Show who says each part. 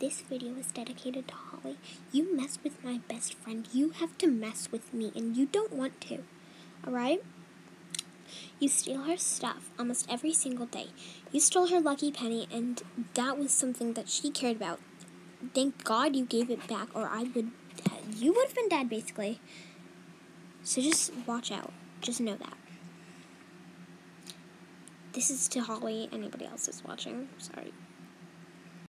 Speaker 1: This video is dedicated to Holly. You mess with my best friend, you have to mess with me, and you don't want to. Alright? You steal her stuff almost every single day. You stole her lucky penny, and that was something that she cared about. Thank God you gave it back, or I would. You would have been dead, basically. So just watch out. Just know that. This is to Holly. Anybody else is watching. Sorry.